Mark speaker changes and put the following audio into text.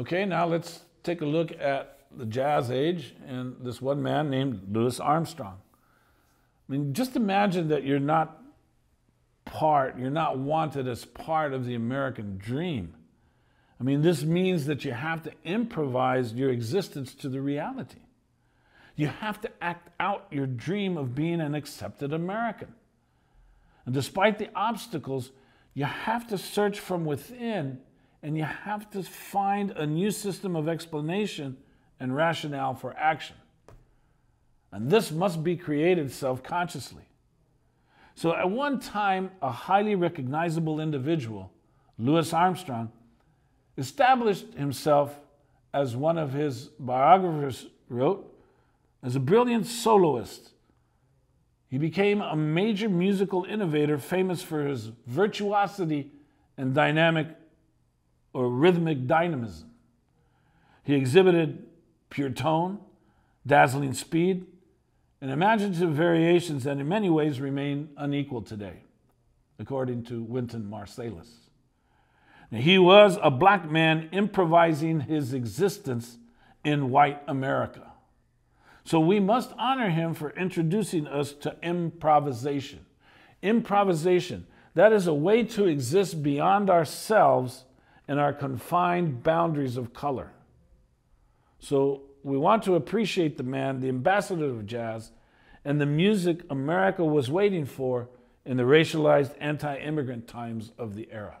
Speaker 1: Okay, now let's take a look at the jazz age and this one man named Louis Armstrong. I mean, just imagine that you're not part, you're not wanted as part of the American dream. I mean, this means that you have to improvise your existence to the reality. You have to act out your dream of being an accepted American. And despite the obstacles, you have to search from within and you have to find a new system of explanation and rationale for action. And this must be created self consciously. So, at one time, a highly recognizable individual, Louis Armstrong, established himself as one of his biographers wrote, as a brilliant soloist. He became a major musical innovator famous for his virtuosity and dynamic or rhythmic dynamism. He exhibited pure tone, dazzling speed, and imaginative variations that in many ways remain unequal today, according to Wynton Marsalis. Now, he was a black man improvising his existence in white America. So we must honor him for introducing us to improvisation. Improvisation, that is a way to exist beyond ourselves and our confined boundaries of color. So we want to appreciate the man, the ambassador of jazz, and the music America was waiting for in the racialized anti immigrant times of the era.